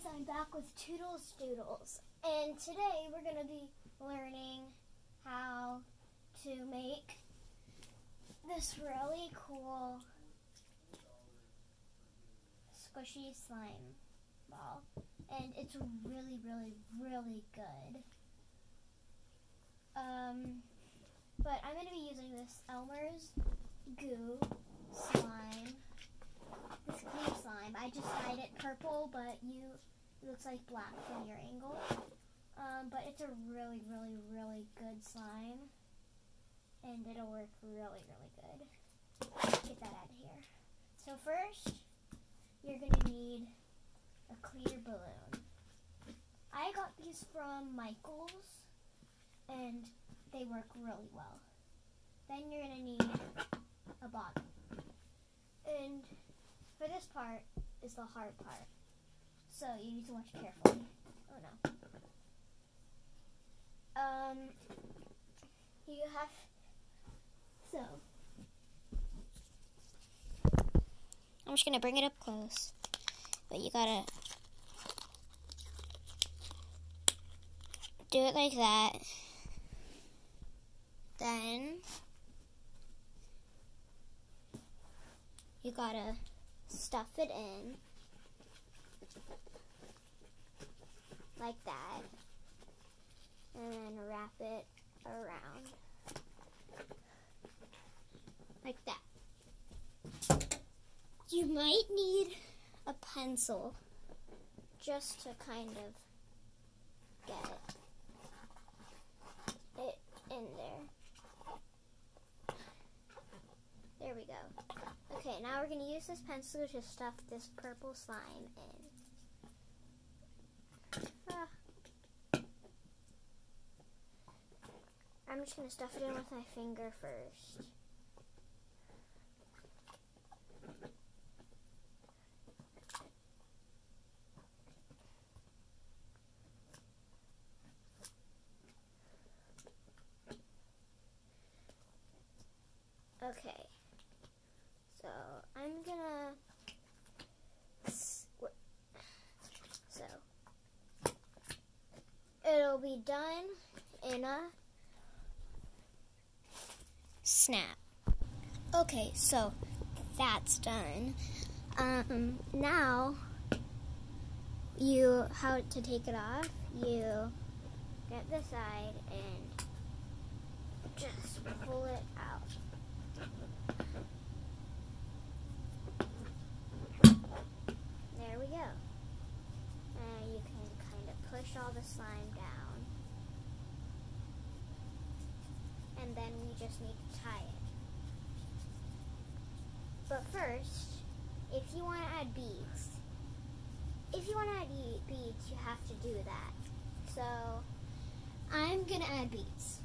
guys, I'm back with Toodles Doodles, and today we're going to be learning how to make this really cool squishy slime ball, and it's really, really, really good. Um, but I'm going to be using this Elmer's Goo slime clear slime. I just dyed it purple, but you it looks like black from your angle. Um, but it's a really, really, really good slime, and it'll work really, really good. Get that out of here. So first, you're gonna need a clear balloon. I got these from Michaels, and they work really well. Then you're gonna need a bottle. And this part is the hard part. So you need to watch carefully. Oh no. Um, you have, so. I'm just gonna bring it up close, but you gotta do it like that. Then you gotta stuff it in. Like that. And then wrap it around. Like that. You might need a pencil just to kind of get it, it in there. There we go. Okay, now we're going to use this pencil to stuff this purple slime in. Ah. I'm just going to stuff it in with my finger first. Okay. So I'm gonna so it'll be done in a snap. Okay, so that's done. Um, now you how to take it off. You get the side and just pull it out. There we go. And you can kind of push all the slime down. And then we just need to tie it. But first, if you want to add beads, if you want to add beads, you have to do that. So, I'm going to add beads.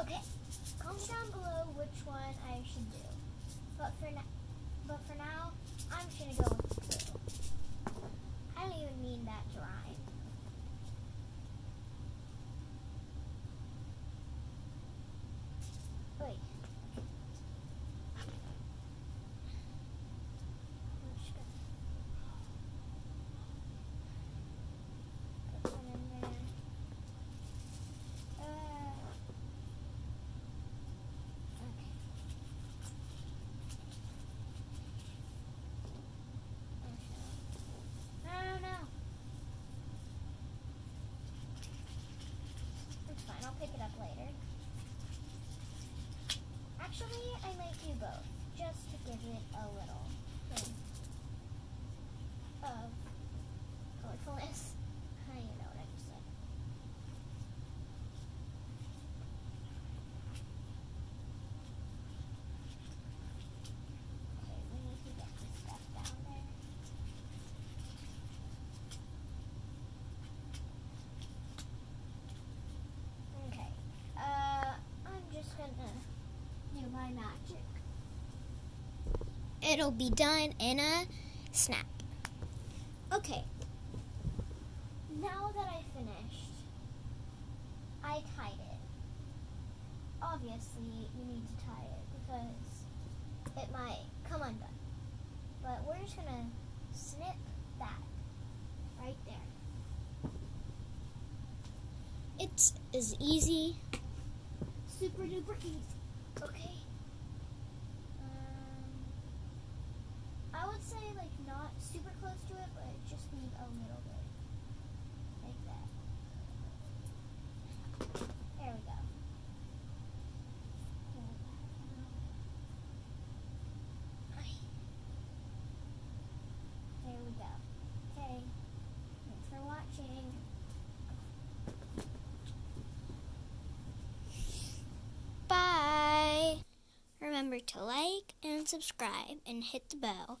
Okay comment down below which one I should do. But for now, but for now, I'm just gonna go with blue. I don't even mean that to Actually, I might do both, just to give it a little thing of colorfulness. I know what I just said. Okay, we need to get this stuff down there. Okay. Uh, I'm just gonna do my magic. It'll be done in a snap. Okay. Now that I finished, I tied it. Obviously. you need to tie it because it might come undone. But we're just gonna snip that right there. It's as easy, super duper easy. Okay. Um, I would say like not super close to it, but just need a little bit, like that. There we go. There we go. Okay. Thanks for watching. Bye. Remember to like and subscribe and hit the bell.